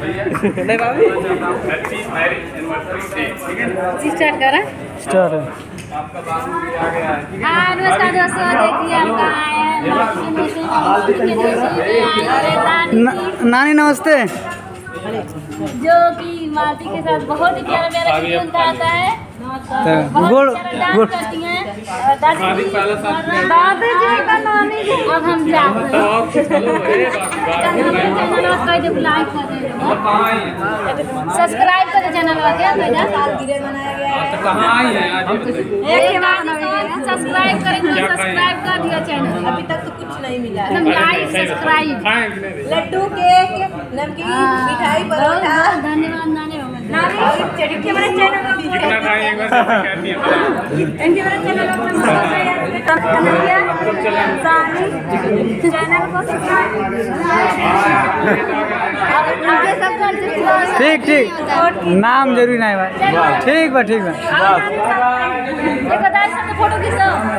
नहीं बाबू happy marriage anniversary day ठीक है स्टार्ट करा स्टार्ट आपका बाबू भी आ गया है है हाँ नमस्कार दोस्तों देखिए हम कहाँ आए हैं। हैं नानी नमस्ते जी, कि मालती के साथ बहुत ही। प्यारा प्यारा गाता है गुड़- गुड़- हैं और दादी जी का नानी जी। अब हम जाते हैं। कर सब्सक्राइब कर चैनल सब्सक्राइब करेंगे सब्सक्राइब कर दिया चैनल अभी तक तो कुछ नहीं मिला लाइक सब्सक्राइब लड्डू केक नमकीन मिठाई परोठा धन्यवाद नानी और वाला चैनल। इनके वाला चैनल ठीक ठीक। नाम ज़रूरी नहीं भाई। ठीक बा ठीक बा।